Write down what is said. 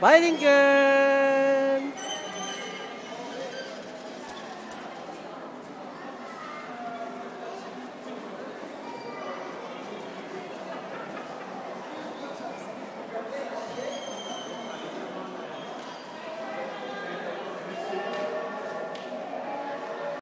Bye, Linker!